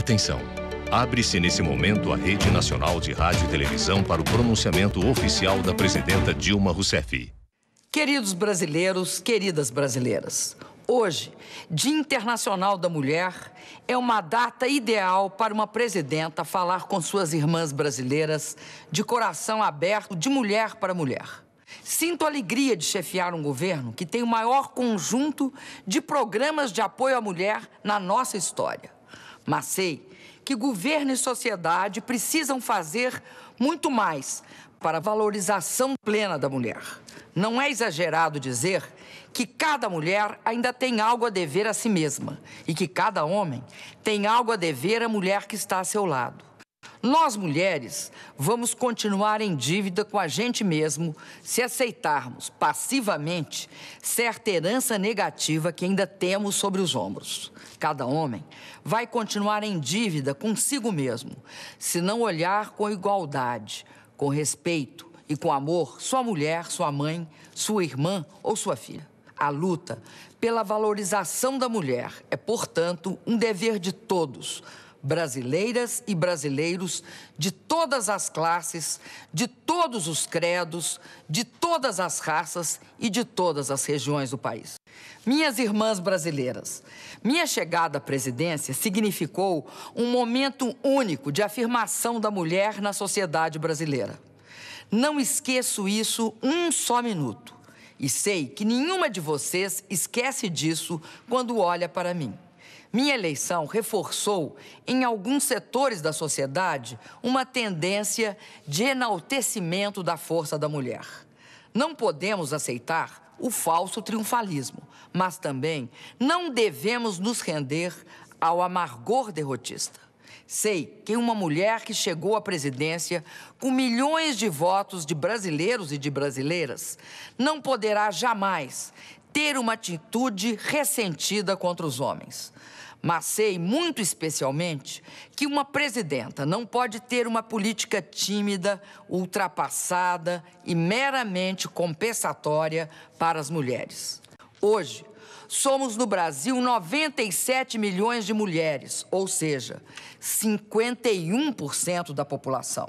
Atenção! Abre-se nesse momento a Rede Nacional de Rádio e Televisão para o pronunciamento oficial da presidenta Dilma Rousseff. Queridos brasileiros, queridas brasileiras, hoje, Dia Internacional da Mulher, é uma data ideal para uma presidenta falar com suas irmãs brasileiras de coração aberto, de mulher para mulher. Sinto alegria de chefiar um governo que tem o maior conjunto de programas de apoio à mulher na nossa história. Mas sei que governo e sociedade precisam fazer muito mais para a valorização plena da mulher. Não é exagerado dizer que cada mulher ainda tem algo a dever a si mesma e que cada homem tem algo a dever à mulher que está a seu lado. Nós, mulheres, vamos continuar em dívida com a gente mesmo se aceitarmos passivamente certa herança negativa que ainda temos sobre os ombros. Cada homem vai continuar em dívida consigo mesmo se não olhar com igualdade, com respeito e com amor sua mulher, sua mãe, sua irmã ou sua filha. A luta pela valorização da mulher é, portanto, um dever de todos brasileiras e brasileiros de todas as classes, de todos os credos, de todas as raças e de todas as regiões do país. Minhas irmãs brasileiras, minha chegada à presidência significou um momento único de afirmação da mulher na sociedade brasileira. Não esqueço isso um só minuto. E sei que nenhuma de vocês esquece disso quando olha para mim. Minha eleição reforçou, em alguns setores da sociedade, uma tendência de enaltecimento da força da mulher. Não podemos aceitar o falso triunfalismo, mas também não devemos nos render ao amargor derrotista. Sei que uma mulher que chegou à presidência com milhões de votos de brasileiros e de brasileiras não poderá jamais ter uma atitude ressentida contra os homens. Mas sei muito especialmente que uma presidenta não pode ter uma política tímida, ultrapassada e meramente compensatória para as mulheres. Hoje, somos no Brasil 97 milhões de mulheres, ou seja, 51% da população.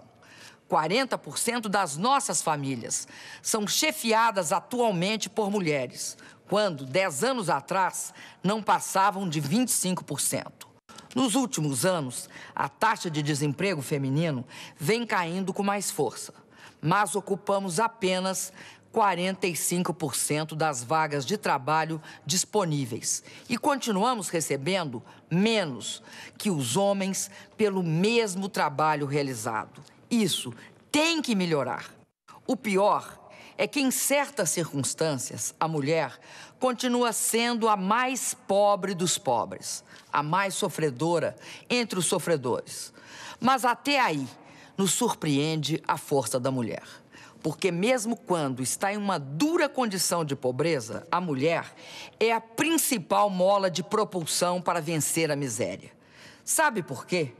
40% das nossas famílias são chefiadas atualmente por mulheres, quando, 10 anos atrás, não passavam de 25%. Nos últimos anos, a taxa de desemprego feminino vem caindo com mais força, mas ocupamos apenas 45% das vagas de trabalho disponíveis e continuamos recebendo menos que os homens pelo mesmo trabalho realizado. Isso tem que melhorar. O pior é que, em certas circunstâncias, a mulher continua sendo a mais pobre dos pobres, a mais sofredora entre os sofredores. Mas até aí nos surpreende a força da mulher. Porque, mesmo quando está em uma dura condição de pobreza, a mulher é a principal mola de propulsão para vencer a miséria. Sabe por quê?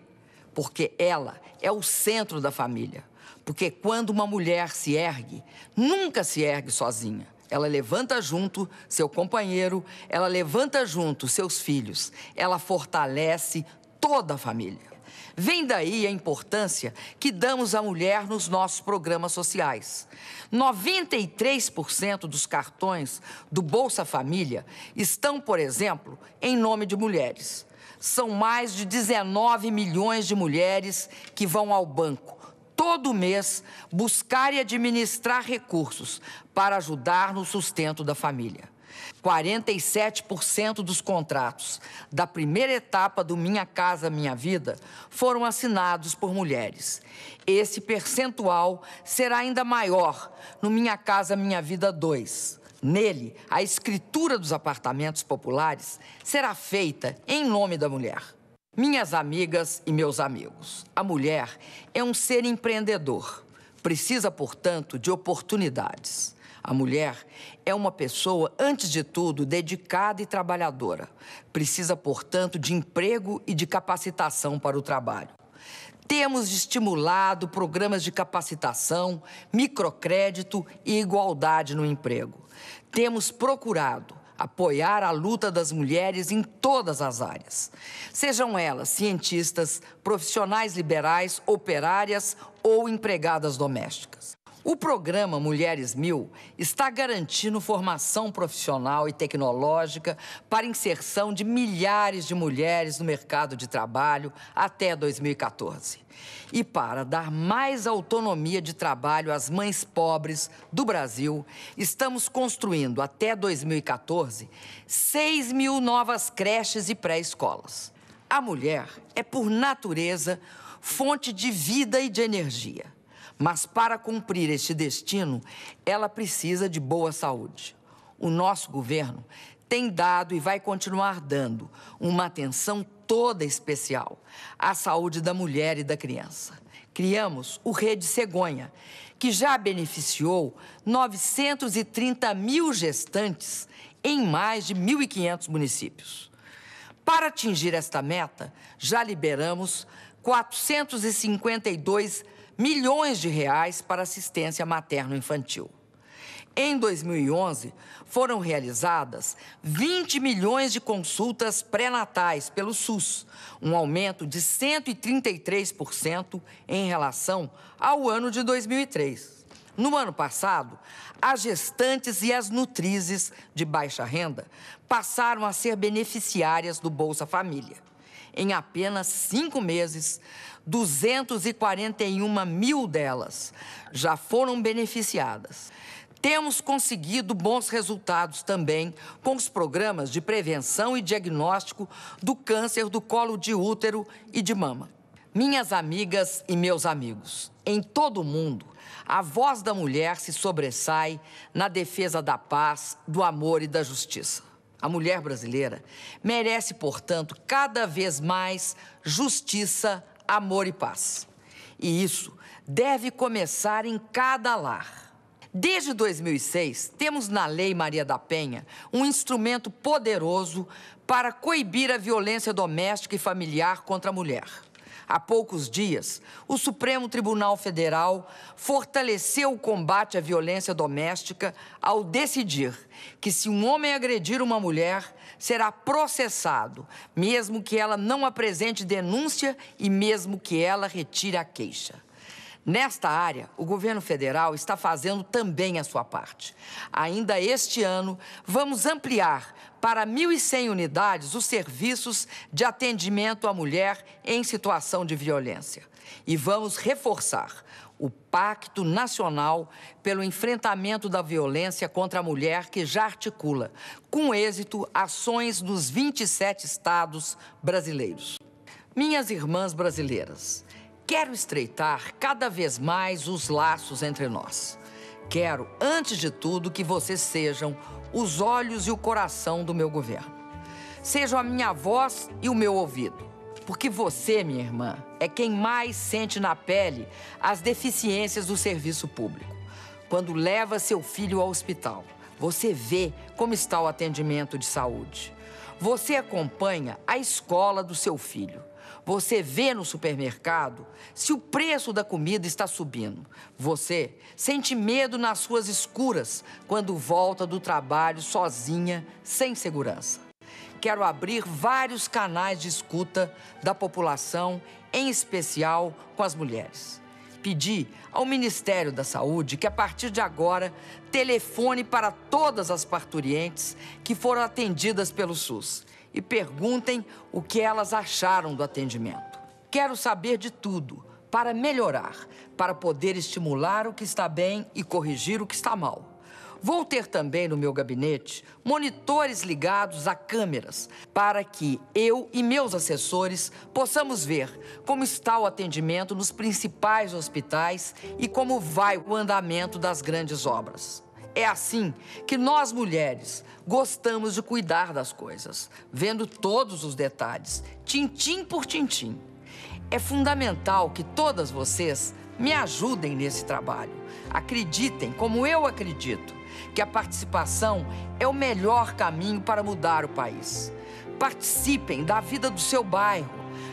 Porque ela é o centro da família. Porque quando uma mulher se ergue, nunca se ergue sozinha. Ela levanta junto seu companheiro, ela levanta junto seus filhos, ela fortalece toda a família. Vem daí a importância que damos à mulher nos nossos programas sociais. 93% dos cartões do Bolsa Família estão, por exemplo, em nome de mulheres. São mais de 19 milhões de mulheres que vão ao banco todo mês, buscar e administrar recursos para ajudar no sustento da família. 47% dos contratos da primeira etapa do Minha Casa Minha Vida foram assinados por mulheres. Esse percentual será ainda maior no Minha Casa Minha Vida 2. Nele, a escritura dos apartamentos populares será feita em nome da mulher. Minhas amigas e meus amigos, a mulher é um ser empreendedor. Precisa, portanto, de oportunidades. A mulher é uma pessoa, antes de tudo, dedicada e trabalhadora. Precisa, portanto, de emprego e de capacitação para o trabalho. Temos estimulado programas de capacitação, microcrédito e igualdade no emprego. Temos procurado apoiar a luta das mulheres em todas as áreas, sejam elas cientistas, profissionais liberais, operárias ou empregadas domésticas. O programa Mulheres Mil está garantindo formação profissional e tecnológica para inserção de milhares de mulheres no mercado de trabalho até 2014. E para dar mais autonomia de trabalho às mães pobres do Brasil, estamos construindo até 2014 6 mil novas creches e pré-escolas. A mulher é, por natureza, fonte de vida e de energia. Mas para cumprir este destino, ela precisa de boa saúde. O nosso governo tem dado e vai continuar dando uma atenção toda especial à saúde da mulher e da criança. Criamos o Rede Cegonha, que já beneficiou 930 mil gestantes em mais de 1.500 municípios. Para atingir esta meta, já liberamos 452 milhões de reais para assistência materno-infantil. Em 2011, foram realizadas 20 milhões de consultas pré-natais pelo SUS, um aumento de 133% em relação ao ano de 2003. No ano passado, as gestantes e as nutrizes de baixa renda passaram a ser beneficiárias do Bolsa Família. Em apenas cinco meses, 241 mil delas já foram beneficiadas. Temos conseguido bons resultados também com os programas de prevenção e diagnóstico do câncer do colo de útero e de mama. Minhas amigas e meus amigos, em todo o mundo, a voz da mulher se sobressai na defesa da paz, do amor e da justiça. A mulher brasileira merece, portanto, cada vez mais justiça, amor e paz. E isso deve começar em cada lar. Desde 2006, temos na Lei Maria da Penha um instrumento poderoso para coibir a violência doméstica e familiar contra a mulher. Há poucos dias, o Supremo Tribunal Federal fortaleceu o combate à violência doméstica ao decidir que, se um homem agredir uma mulher, será processado, mesmo que ela não apresente denúncia e mesmo que ela retire a queixa. Nesta área, o governo federal está fazendo também a sua parte. Ainda este ano, vamos ampliar para 1.100 unidades os serviços de atendimento à mulher em situação de violência. E vamos reforçar o Pacto Nacional pelo Enfrentamento da Violência contra a Mulher, que já articula, com êxito, ações nos 27 estados brasileiros. Minhas irmãs brasileiras, quero estreitar cada vez mais os laços entre nós. Quero, antes de tudo, que vocês sejam os olhos e o coração do meu governo. Sejam a minha voz e o meu ouvido. Porque você, minha irmã, é quem mais sente na pele as deficiências do serviço público. Quando leva seu filho ao hospital, você vê como está o atendimento de saúde. Você acompanha a escola do seu filho. Você vê no supermercado se o preço da comida está subindo. Você sente medo nas suas escuras quando volta do trabalho sozinha, sem segurança. Quero abrir vários canais de escuta da população, em especial com as mulheres. Pedi ao Ministério da Saúde que, a partir de agora, telefone para todas as parturientes que foram atendidas pelo SUS e perguntem o que elas acharam do atendimento. Quero saber de tudo para melhorar, para poder estimular o que está bem e corrigir o que está mal. Vou ter também no meu gabinete monitores ligados a câmeras para que eu e meus assessores possamos ver como está o atendimento nos principais hospitais e como vai o andamento das grandes obras. É assim que nós mulheres gostamos de cuidar das coisas, vendo todos os detalhes, tintim por tintim. É fundamental que todas vocês me ajudem nesse trabalho. Acreditem, como eu acredito, que a participação é o melhor caminho para mudar o país. Participem da vida do seu bairro,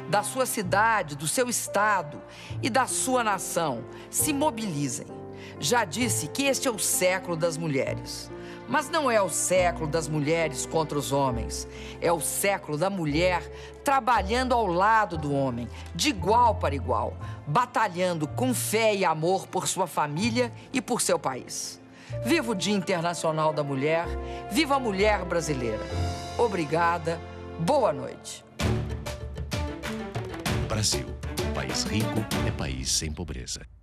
da sua cidade, do seu estado e da sua nação. Se mobilizem. Já disse que este é o século das mulheres. Mas não é o século das mulheres contra os homens. É o século da mulher trabalhando ao lado do homem, de igual para igual, batalhando com fé e amor por sua família e por seu país. Viva o Dia Internacional da Mulher, viva a mulher brasileira. Obrigada, boa noite. Brasil, país rico é país sem pobreza.